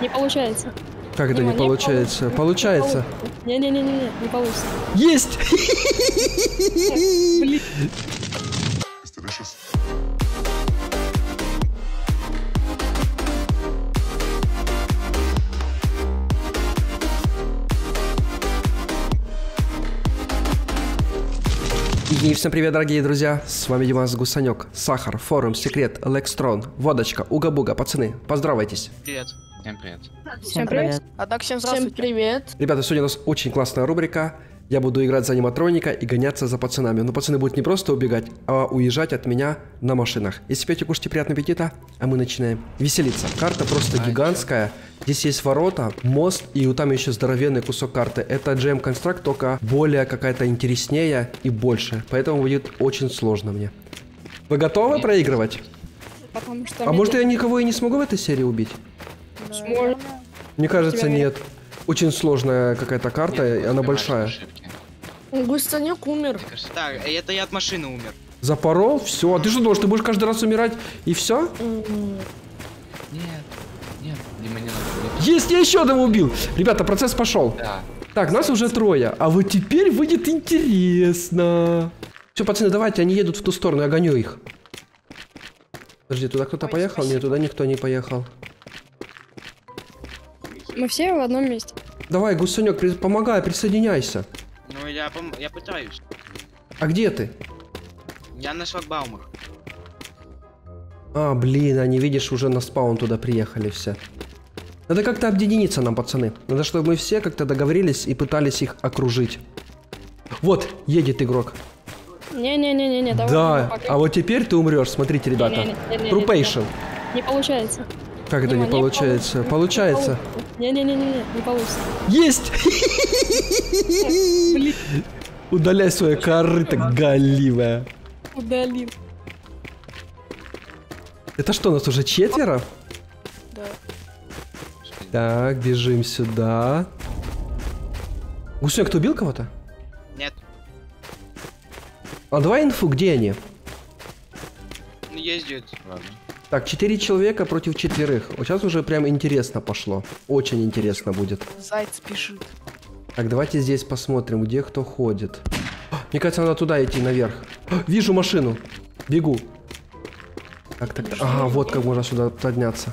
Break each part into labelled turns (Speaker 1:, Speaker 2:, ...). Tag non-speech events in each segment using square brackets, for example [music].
Speaker 1: Не получается.
Speaker 2: Как это
Speaker 1: Дима,
Speaker 2: не получается? Получается.
Speaker 1: Не-не-не-не, не получится.
Speaker 2: Есть! [laughs] И всем привет, дорогие друзья! С вами Димас Гусанек, Сахар, Форум, Секрет, Электрон, Водочка, Уга-Буга. Пацаны, поздравайтесь!
Speaker 3: Привет. Всем привет.
Speaker 1: Всем привет.
Speaker 4: Однако всем
Speaker 1: Всем
Speaker 4: здравствуйте.
Speaker 1: привет.
Speaker 2: Ребята, сегодня у нас очень классная рубрика. Я буду играть за аниматроника и гоняться за пацанами. Но пацаны будут не просто убегать, а уезжать от меня на машинах. Если пьете, кушайте, приятного аппетита, а мы начинаем веселиться. Карта просто гигантская. Здесь есть ворота, мост и вот там еще здоровенный кусок карты. Это GM Construct, только более какая-то интереснее и больше. Поэтому будет очень сложно мне. Вы готовы проигрывать?
Speaker 1: Потому что...
Speaker 2: А может я никого и не смогу в этой серии убить?
Speaker 1: Сможет.
Speaker 2: Мне кажется, нет. Очень сложная какая-то карта, и она большая.
Speaker 3: ошибки.
Speaker 1: Густанек умер.
Speaker 3: Кажется,
Speaker 5: Так, это я от машины умер.
Speaker 2: Запорол, все. А ты что думаешь, ты будешь каждый раз умирать и все?
Speaker 3: Нет, нет, Дима, не надо.
Speaker 2: Есть, я еще одного убил. Ребята, процесс пошел.
Speaker 3: Да.
Speaker 2: Так, нас уже трое. А вот теперь выйдет интересно. Все, пацаны, давайте, они едут в ту сторону, я гоню их. Подожди, туда кто-то поехал? Нет,
Speaker 4: спасибо.
Speaker 2: туда никто не поехал.
Speaker 1: Мы все в одном месте.
Speaker 2: Давай, Гусанек, при- помогай, присоединяйся.
Speaker 5: Ну, я, пом- я пытаюсь.
Speaker 2: А где ты?
Speaker 5: Я на шлагбаумах.
Speaker 2: А, блин, они, видишь, уже на спаун туда приехали все. Надо как-то объединиться нам, пацаны. Надо, чтобы мы все как-то договорились и пытались их окружить. Вот, едет игрок.
Speaker 1: Не-не-не-не, давай.
Speaker 2: да, а вот теперь ты умрешь, смотрите, ребята. Трупейшн.
Speaker 1: Не получается.
Speaker 2: Как это
Speaker 1: Дима,
Speaker 2: не получается? Получается.
Speaker 1: Не-не-не-не, не получится.
Speaker 2: Есть!
Speaker 1: Блин,
Speaker 2: Удаляй свое корыто галивое.
Speaker 1: удалил.
Speaker 2: Это что, нас уже четверо?
Speaker 4: Да.
Speaker 2: Так, бежим сюда. Гусек, ты убил кого-то?
Speaker 5: Нет.
Speaker 2: А давай инфу, где они?
Speaker 5: Ну, ездит.
Speaker 3: Ладно.
Speaker 2: Так, четыре человека против четверых. Вот сейчас уже прям интересно пошло. Очень интересно будет.
Speaker 4: Заяц пишет.
Speaker 2: Так, давайте здесь посмотрим, где кто ходит. Мне кажется, надо туда идти наверх. Вижу машину. Бегу. Так, так, так. Ага, вот как можно сюда подняться.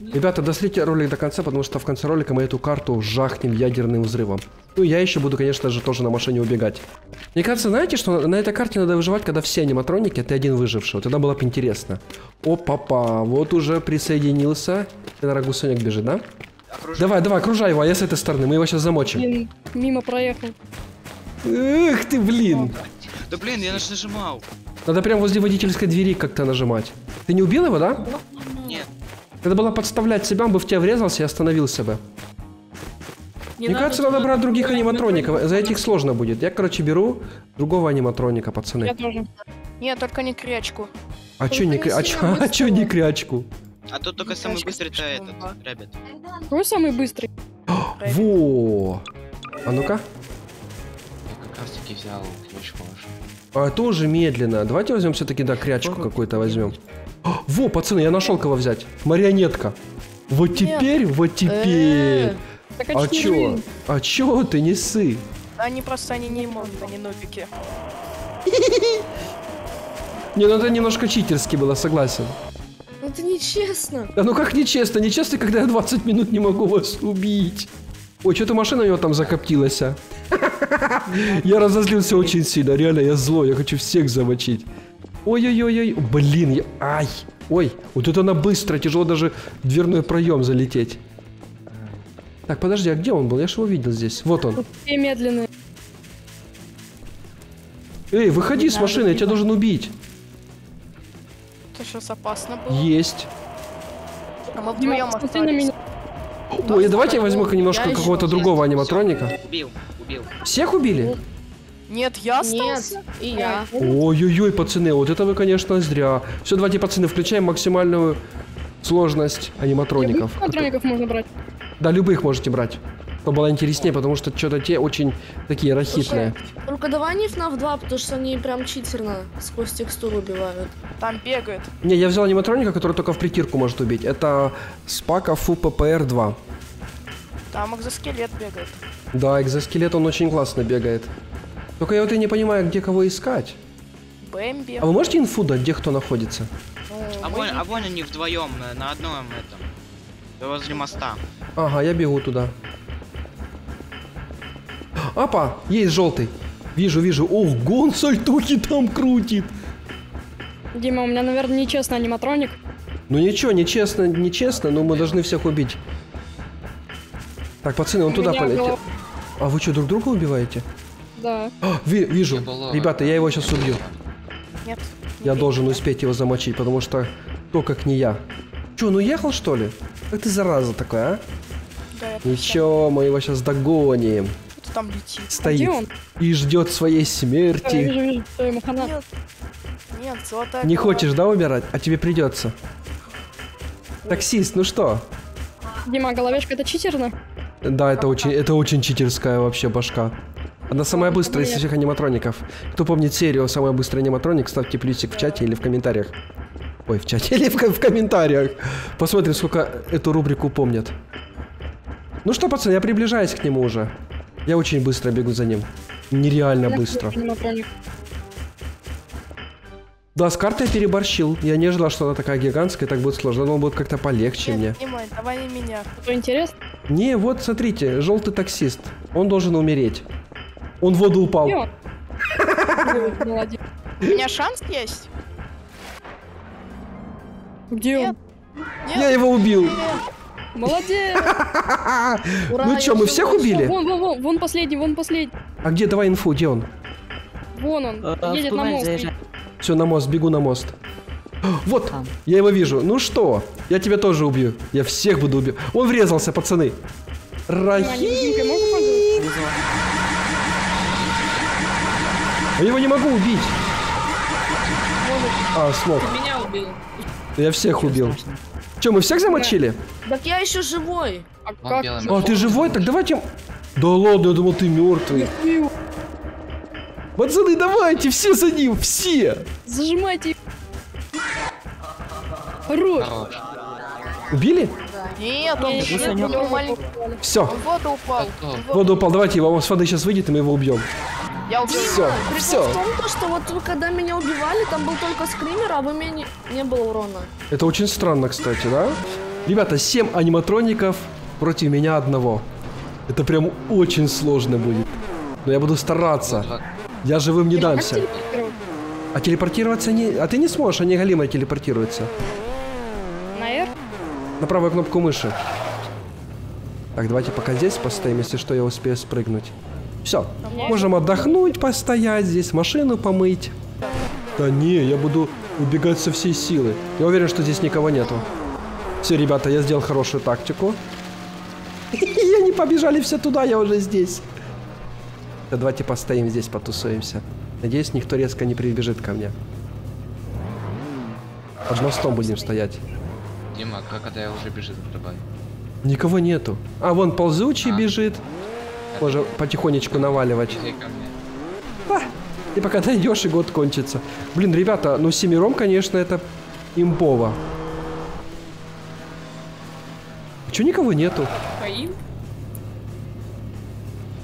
Speaker 2: Ребята, дослите ролик до конца, потому что в конце ролика мы эту карту жахнем ядерным взрывом. Ну, я еще буду, конечно же, тоже на машине убегать. Мне кажется, знаете, что на этой карте надо выживать, когда все аниматроники, а ты один выживший. Вот тогда было бы интересно. О, папа, вот уже присоединился. Ты, наверное, гусеняк бежит, да?
Speaker 5: Окружай.
Speaker 2: Давай, давай, окружай его, а я с этой стороны, мы его сейчас замочим.
Speaker 1: Блин, мимо проехал.
Speaker 2: Эх ты, блин.
Speaker 5: Да блин, я наш нажимал.
Speaker 2: Надо прям возле водительской двери как-то нажимать. Ты не убил его, да?
Speaker 5: Нет.
Speaker 2: Надо было подставлять себя, он бы в тебя врезался и остановился бы.
Speaker 4: Не
Speaker 2: Мне кажется, надо брать других аниматроников. За этих сложно будет. Я, короче, беру другого аниматроника,
Speaker 1: Я
Speaker 2: пацаны.
Speaker 1: тоже.
Speaker 4: Нет, только не крячку.
Speaker 2: А чё не, кря- а чё, [laughs] а чё не крячку?
Speaker 5: А тут только самый быстрый-то этот, ребят.
Speaker 1: Какой самый быстрый? [gasps]
Speaker 2: Во! А ну-ка.
Speaker 3: Я как раз таки взял ключ ваш.
Speaker 2: А тоже медленно. Давайте возьмем все-таки, да, крячку какую-то возьмем. [gasps] Во, пацаны, я нашел кого взять. Марионетка. Вот теперь, вот теперь.
Speaker 1: Так
Speaker 2: А
Speaker 1: очки
Speaker 2: чё? А чё ты не сы?
Speaker 4: Они просто они не могут, они нубики. [laughs]
Speaker 2: Не, ну это немножко читерски было, согласен.
Speaker 1: Ну это нечестно.
Speaker 2: Да ну как нечестно? Нечестно, когда я 20 минут не могу вас убить. Ой, что-то машина у него там закоптилась. а. [laughs] Я разозлился очень сильно, реально, я злой, я хочу всех замочить. Ой-ой-ой-ой, блин, я... ай, ой, вот это она быстро, тяжело даже в дверной проем залететь. Так, подожди, а где он был? Я же его видел здесь. Вот он.
Speaker 1: Все медленные.
Speaker 2: Эй, выходи с машины, я тебя должен убить.
Speaker 4: Это сейчас опасно было.
Speaker 2: Есть.
Speaker 4: А мы вдвоем остались.
Speaker 1: меня.
Speaker 2: Ой, давайте я возьму немножко какого-то
Speaker 5: есть.
Speaker 2: другого аниматроника.
Speaker 5: Убил, убил.
Speaker 2: Всех убили?
Speaker 4: Нет, я остался.
Speaker 1: Нет, и я.
Speaker 2: Ой-ой-ой, пацаны, вот это вы, конечно, зря. Все, давайте, пацаны, включаем максимальную сложность аниматроников.
Speaker 1: Контрольников можно брать.
Speaker 2: Да, любых можете брать. Чтобы было интереснее, потому что что-то те очень такие рахитные.
Speaker 1: Только давай не FNAF 2, потому что они прям читерно сквозь текстуру убивают.
Speaker 4: Там бегает.
Speaker 2: Не, я взял аниматроника, который только в притирку может убить. Это Спака Фу ППР 2.
Speaker 4: Там экзоскелет бегает.
Speaker 2: Да, экзоскелет, он очень классно бегает. Только я вот и не понимаю, где кого искать.
Speaker 4: Бэмби.
Speaker 2: А вы можете инфу дать, где кто находится?
Speaker 4: Ну,
Speaker 5: А
Speaker 4: мы
Speaker 5: вон, а вон они вдвоем э, на одном этом. Возле моста.
Speaker 2: Ага, я бегу туда. Апа, есть желтый. Вижу, вижу. Ого, он сальтухи там крутит.
Speaker 1: Дима, у меня, наверное, нечестно аниматроник.
Speaker 2: Ну ничего, нечестно, нечестно, но мы должны всех убить. Так, пацаны, он
Speaker 1: У
Speaker 2: туда полетел.
Speaker 1: голова-
Speaker 2: А вы что, друг друга убиваете?
Speaker 1: Да.
Speaker 2: А, ви- вижу. Ребята, я его сейчас убью.
Speaker 4: Нет. не
Speaker 2: Я должен успеть его замочить, потому что кто как не я. Че, он уехал что ли? Как ты зараза такая, а?
Speaker 4: Да, это
Speaker 2: Ничего, мы его сейчас догоним.
Speaker 4: Кто там летит?
Speaker 2: Стоит
Speaker 1: Где он?
Speaker 2: и ждет своей смерти.
Speaker 1: вижу, вижу, всё, ему хана.
Speaker 4: Нет. Нет, золотая
Speaker 2: Не
Speaker 4: голова.
Speaker 2: хочешь, да, убирать? А тебе придется. Таксист, ну что?
Speaker 1: Дима, а головешка это читерно?
Speaker 2: Да, это очень, это очень читерская вообще башка. Она самая быстрая из всех аниматроников. Кто помнит серию «Самый быстрый аниматроник», ставьте плюсик в чате или в комментариях. Ой, в чате или в, в комментариях. Посмотрим, сколько эту рубрику помнят. Ну что, пацаны, я приближаюсь к нему уже. Я очень быстро бегу за ним. Нереально
Speaker 1: Я
Speaker 2: быстро. Да, с картой я переборщил. Я не ожидал, что она такая гигантская, так будет сложно. Но он будет как-то полегче мне.
Speaker 4: Нет, Дима, давай не меня.
Speaker 1: Что интересно?
Speaker 2: Не, вот смотрите, желтый таксист. Он должен умереть. Он в воду упал. [laughs]
Speaker 1: Молодец.
Speaker 4: У меня шанс есть?
Speaker 1: Где он?
Speaker 4: Нет.
Speaker 2: Я его убил.
Speaker 1: Молодец! [laughs] Ура,
Speaker 2: Ну чё, мы всех
Speaker 1: нашёл.
Speaker 2: убили?
Speaker 1: Вон, вон, вон, вон последний, вон последний.
Speaker 2: А где, давай инфу, где он?
Speaker 1: Вон он,
Speaker 6: в
Speaker 1: едет на мост.
Speaker 6: заезжай.
Speaker 2: Все, на мост, бегу на мост. [gasps] Вот,
Speaker 6: Там.
Speaker 2: я его вижу. Ну что, я тебя тоже убью. Я всех буду убить. Он врезался, пацаны.
Speaker 1: Дима,
Speaker 2: Рахи.
Speaker 1: невидимкой можно пользоваться?
Speaker 2: Я его не могу убить. А, смог.
Speaker 6: Меня убил.
Speaker 2: Я всех убил. Че, мы всех замочили?
Speaker 1: Так я еще живой. А как?
Speaker 3: белый
Speaker 2: А, ты живой? Так давайте... Да ладно, я думал, ты мертвый. Пацаны, давайте, все за ним, все.
Speaker 1: Зажимайте. Хорош.
Speaker 3: Хорош.
Speaker 2: Убили?
Speaker 4: Нет, он.
Speaker 2: Все.
Speaker 4: Он в воду упал.
Speaker 3: Готов.
Speaker 4: В
Speaker 2: В воду упал, давайте его, он с воды сейчас выйдет, и мы его убьем.
Speaker 4: Я убил.
Speaker 2: Все, все.
Speaker 1: в том, то, что вот когда меня убивали, там был только скример, а вы меня не, не было урона.
Speaker 2: Это очень странно, кстати, да? Ребята, 7 аниматроников против меня одного. Это прям очень сложно будет. Но я буду стараться. Я живым не дамся. А телепортироваться не... А ты не сможешь, они галимые телепортируются.
Speaker 1: На R?
Speaker 2: На правую кнопку мыши. Так, давайте пока здесь постоим, если что, я успею спрыгнуть. Все. Можем отдохнуть, постоять здесь, машину помыть. Да не, я буду убегать со всей силы. Я уверен, что здесь никого нету. Все, ребята, я сделал хорошую тактику. [laughs] И они побежали все туда, я уже здесь. Да давайте постоим здесь, потусуемся. Надеюсь, никто резко не прибежит ко мне. Под мостом будем стоять.
Speaker 3: Дима, как когда я уже бежит, добавь.
Speaker 2: Никого нету. А, вон ползучий
Speaker 3: А.
Speaker 2: бежит. Можно потихонечку наваливать.
Speaker 3: Мне.
Speaker 2: И пока дойдешь, и год кончится. Блин, ребята, ну семером, конечно, это имбово. Че никого нету?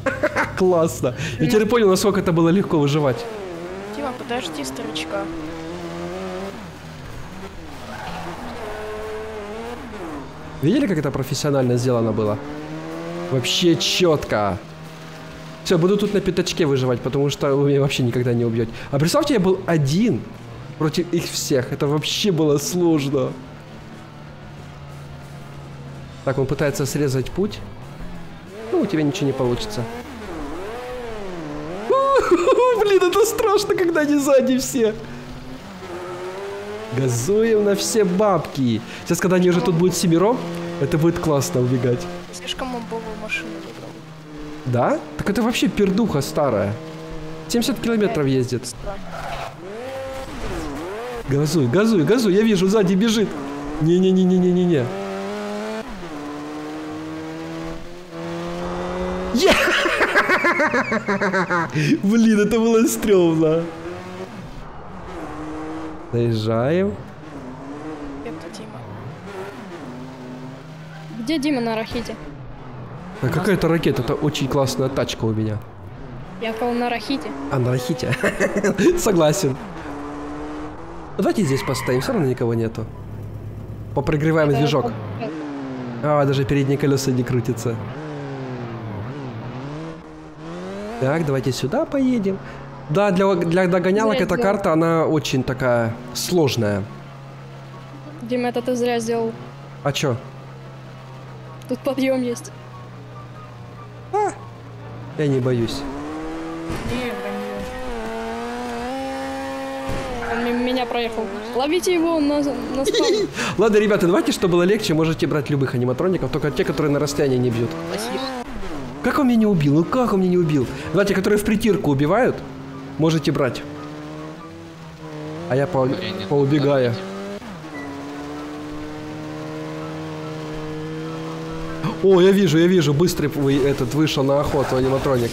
Speaker 2: [laughs] Классно. Я теперь понял, насколько это было легко выживать.
Speaker 4: Дима, подожди, старичка.
Speaker 2: Видели, как это профессионально сделано было? Вообще четко. Все, буду тут на пятачке выживать, потому что вы меня вообще никогда не убьете. А представьте, я был один против их всех. Это вообще было сложно. Так, он пытается срезать путь. Ну, у тебя ничего не получится. [laughs] Блин, это страшно, когда они сзади все. Газуем на все бабки. Сейчас, когда они уже тут будут семером, это будет классно убегать.
Speaker 4: Слишком бомбовую машину выбрал.
Speaker 2: Да? Так это вообще пердуха старая. 70 километров ездит. Газуй, газуй, газуй. Я вижу, сзади бежит. Не-не-не-не-не-не-не. [laughs] Блин, это было стрёмно. Заезжаем.
Speaker 4: Это Дима.
Speaker 6: Где Дима на рахите?
Speaker 2: А какая-то ракета, это очень классная тачка у меня.
Speaker 6: Я кого на рахите.
Speaker 2: А, на рахите. [laughs] Согласен. Давайте здесь поставим, все равно никого нету. Попрогреваем движок. А, даже передние колеса не крутятся. Так, давайте сюда поедем. Да, для, для догонялок
Speaker 6: Зря
Speaker 2: эта
Speaker 6: сделал.
Speaker 2: карта, она очень такая сложная.
Speaker 6: Дима, это ты зря сделал.
Speaker 2: А чё?
Speaker 6: Тут подъем есть.
Speaker 2: Я не боюсь.
Speaker 6: Он меня проехал. Ловите его на, на. [laughs]
Speaker 2: Ладно, ребята, давайте, чтобы было легче, можете брать любых аниматроников, только те, которые на расстоянии не бьют. Как он меня не убил? Ну как он меня не убил? Давайте, которые в притирку убивают, можете брать. А я по,
Speaker 3: Я не-
Speaker 2: поубегаю. О, я вижу, я вижу, быстрый вы, этот вышел на охоту аниматроник.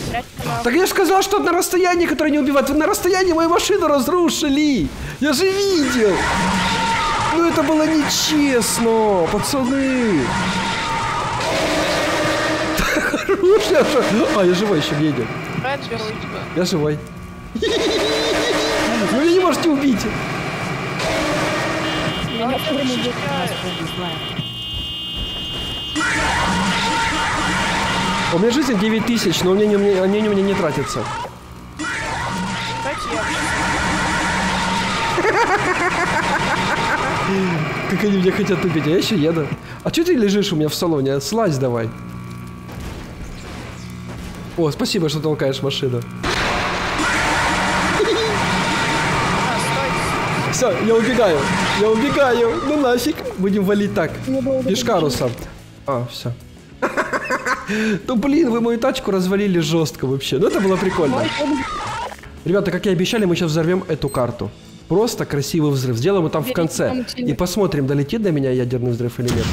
Speaker 2: Так я же сказал, что на расстоянии, которое не убивает. Вы на расстоянии мою машину разрушили. Я же видел. Ну это было нечестно, пацаны. Я же... А, я живой еще едем.
Speaker 4: Первый.
Speaker 2: Я живой. Вы меня не можете убить.
Speaker 6: Убьют.
Speaker 2: У меня жизнь 9 тысяч, но у меня, не- они у меня не тратятся. Как они меня хотят убить, а я еще еду. А что ты лежишь у меня в салоне? Слазь давай. О, спасибо, что толкаешь машину. Все, я убегаю. Я убегаю. Ну нафиг. Будем валить так. Пешкарусом. А, все. Ну блин, вы мою тачку развалили жестко вообще. Ну это было прикольно. Ребята, как и обещали, мы сейчас взорвем эту карту. Просто красивый взрыв. Сделаем его там в конце. И посмотрим, долетит до меня ядерный взрыв или нет.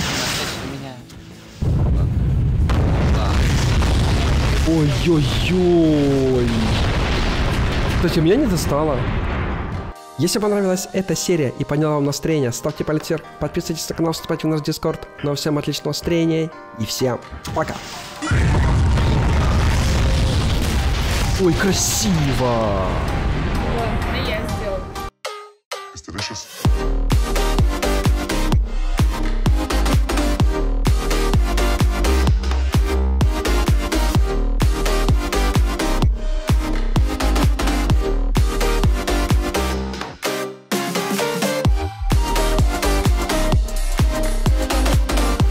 Speaker 2: Ой-ой-ой. Кстати, меня не достало. Если понравилась эта серия и подняла вам настроение, ставьте палец вверх, подписывайтесь на канал, вступайте в наш дискорд. Ну а всем отличного настроения и всем пока. Ой, красиво!
Speaker 7: Да, я сделал.